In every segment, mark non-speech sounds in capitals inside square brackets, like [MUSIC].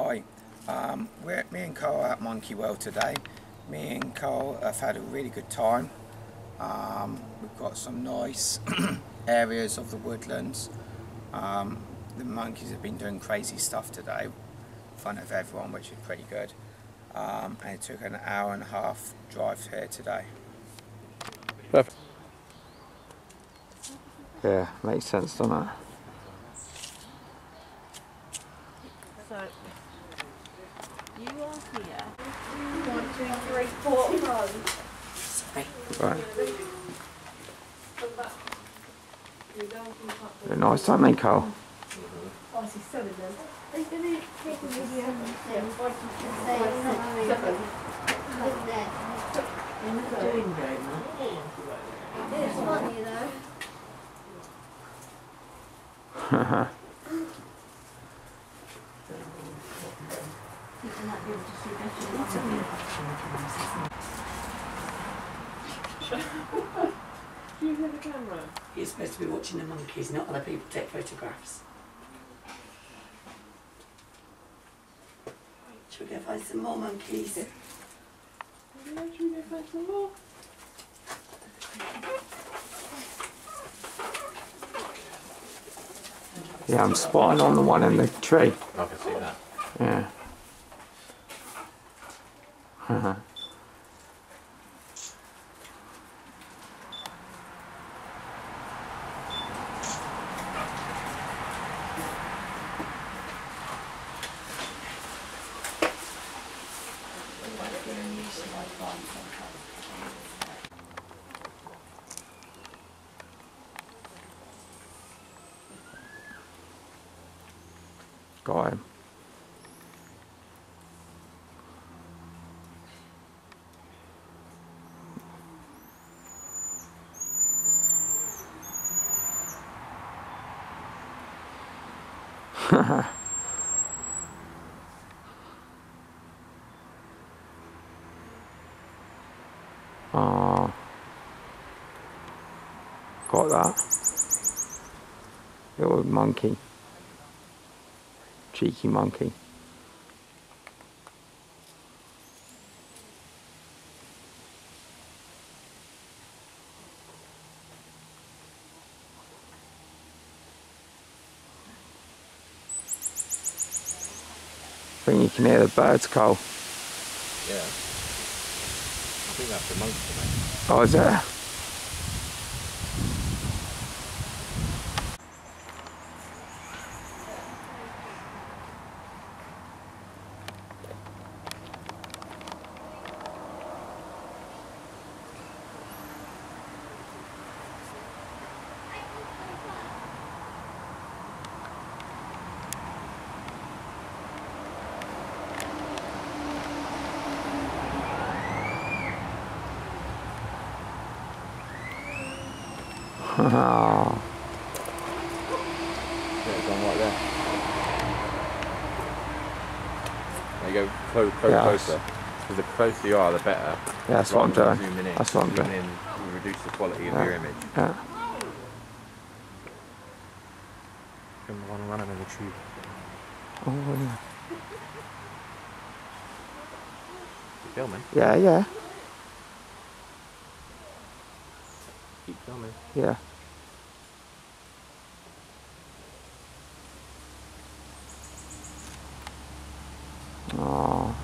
Hi, um, we're, me and Carl are at Monkey World today. Me and Carl have had a really good time. Um, we've got some nice [CLEARS THROAT] areas of the woodlands. Um, the monkeys have been doing crazy stuff today in front of everyone, which is pretty good. Um, and it took an hour and a half drive here today. Perfect. Yeah, makes sense, doesn't it? So, you are here. One, two, three, four. Right. They're nice, don't they, Carl? Obviously, seven [LAUGHS] then. Are you gonna take a video and say Doing very much. It's funny though. Do you have a camera? You're supposed to be watching the monkeys, not other people take photographs. Should we go find some more monkeys? Yeah, should we go find some more? Yeah, I'm spotting on the one in the tree. I can see that. Yeah. Uh-huh. Got [LAUGHS] Oh. Got that. Little monkey. Cheeky monkey. You can hear the birds, call. Yeah. I think that's the monkey, mate. Oh, is it? Oh, [LAUGHS] Yeah, it's on right there. There you go, close, close Yeah. closer. Because the closer you are, the better. yeah, that's what I'm doing. Zooming in. That's what I'm doing. in, you reduce the quality of your image. Yeah. The one running in the tube. Oh, yeah. Keep filming. Yeah, yeah, Keep filming. yeah. Oh,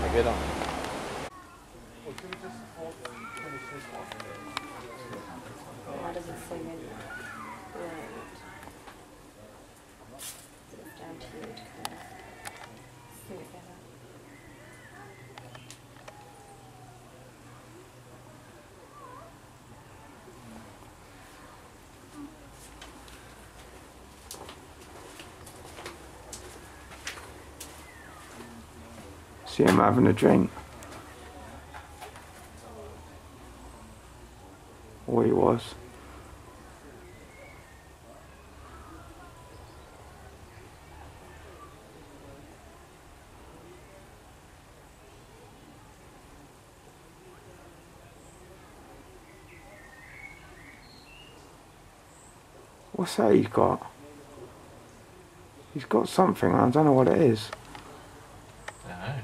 They're good on. Why does it say in Right. It's down to you to kind of see it better. See him having a drink. Or he was. What's that he's got? He's got something. I don't know what it is. I don't know.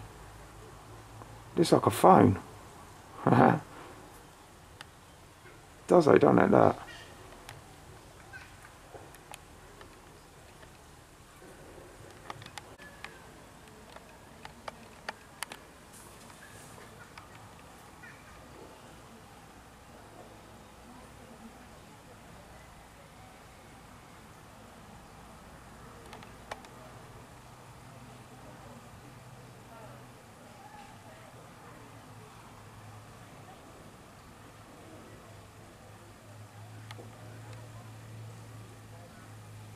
Looks like a phone. [LAUGHS] Does though, don't it? That.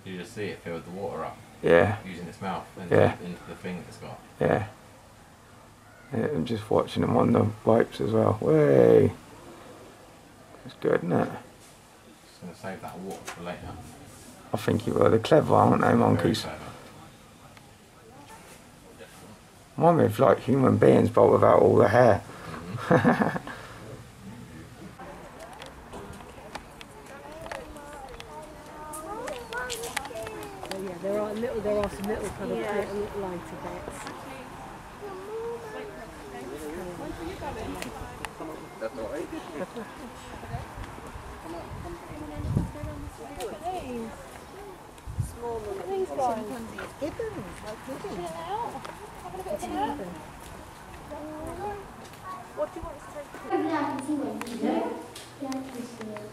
You just see it fill the water up Yeah, using its mouth and Yeah. into the thing it's got. yeah. Yeah, I'm just watching him on the wipes as well. Way. It's good, isn't it? Just gonna save that water for later. I think you were. They're clever, aren't they, monkeys? Mine with like human beings, but without all the hair. Oh mm-hmm. yeah, [LAUGHS] there are little, there are some little kind of little, little lighter bits. I can see one. Yeah, I can see it.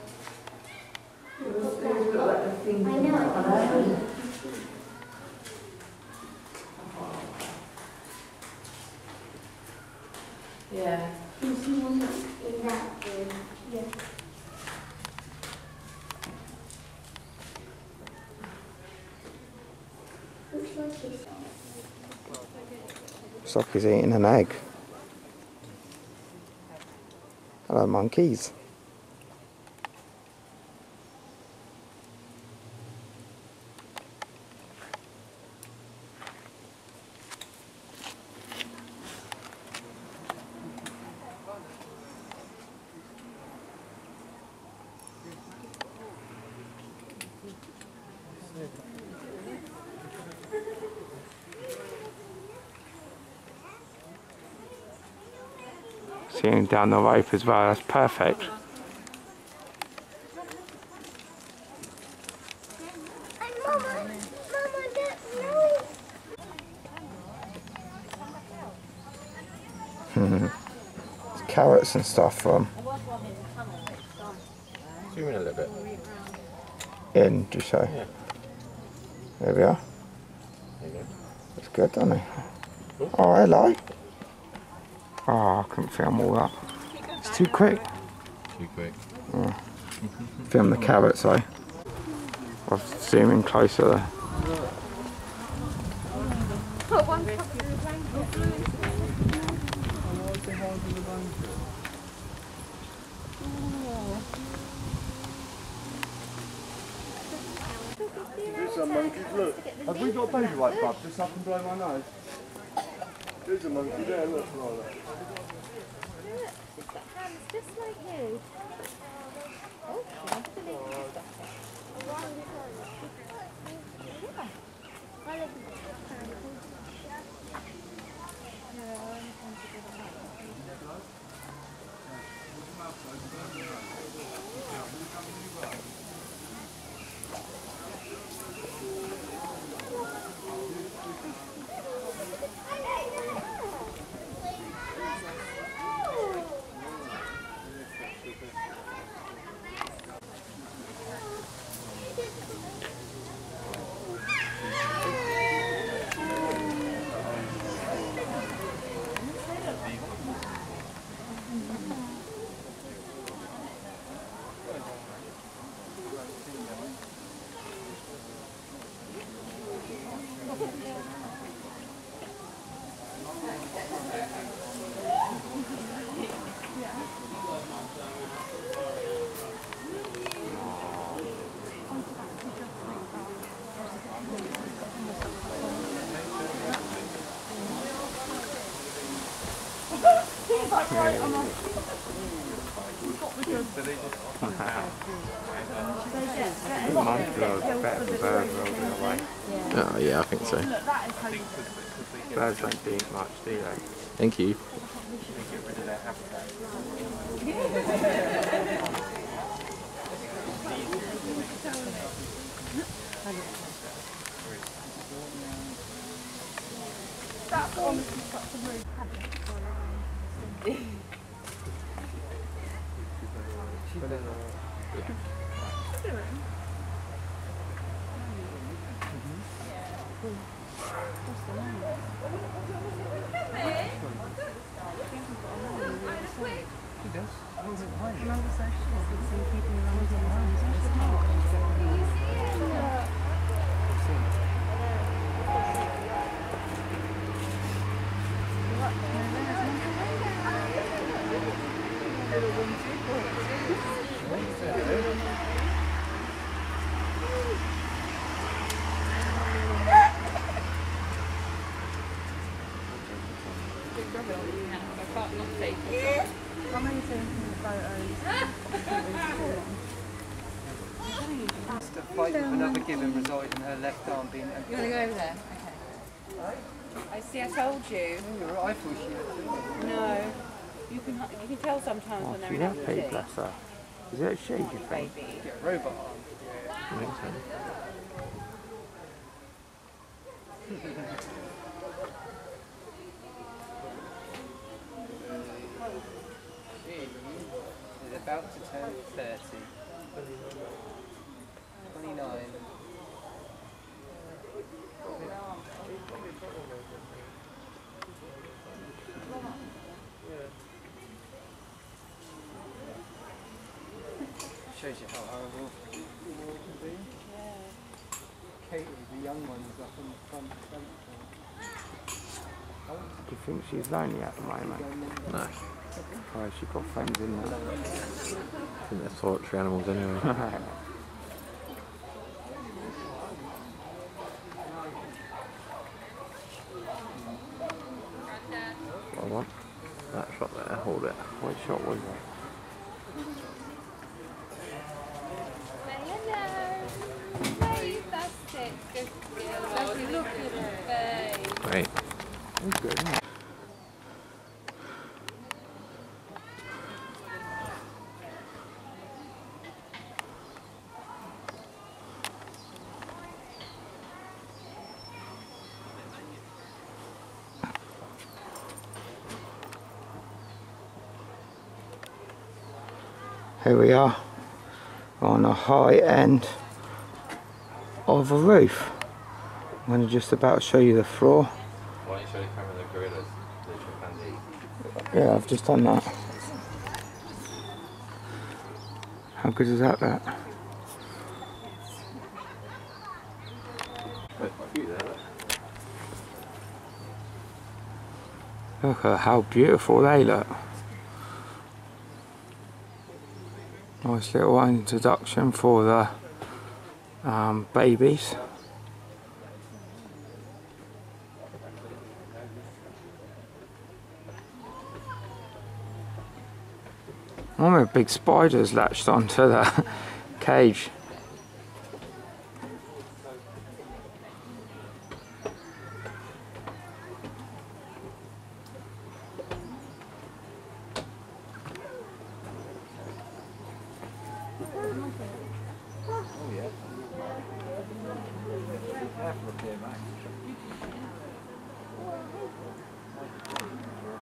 I know, I can see. Yeah. You see one in that room. Yeah. Looks like it's Looks like he's eating an egg. Hello, monkeys. Seeing down the rope as well, that's perfect. Mama, Mama, that noise. Carrots and stuff um, from Zoom in a little bit. in, do you say? Yeah. There we are. There you go. That's good, doesn't it? Oh, hello. Oh, I couldn't film all that. It's too quick. Too quick. Film the carrots, eh? I'll zoom in closer there. There's a monkey, look. Have we got baby white bub? Just up and blow my nose. There's a monkey there, look. Like that. Hands just like you. Oh, Monkey loads better than bird rolling Oh, yeah, I think so. Birds don't do much, do they? Thank you. To fight with another gibbon in her left arm being You want to go over there? Okay. I see. I told you. You're right, I thought she had two. No. You can you can tell sometimes Oh, when they're in activity. bless her. Is it a do you think? Baby. Robot arm. I think so. About to turn 30. 29. Shows you how horrible it can be. Katie, the young one, is up in the front front. Do you think she's lonely at the moment? No. Or has she got friends in there? I think they're solitary animals anyway. What I want? That shot there, hold it. What shot was it? Hello. Hey, that's it. Good girl. Look at her. Great. It's good, isn't it? Here we are on a high end of a roof. I'm going to just about show you the floor. Why don't you show the camera the gorillas, the? Yeah, I've just done that. How good is that, that? There's quite a few there. look. Look at how beautiful they look. Nice little introduction for the um, babies. I wonder if big spiders latched onto the [LAUGHS] cage.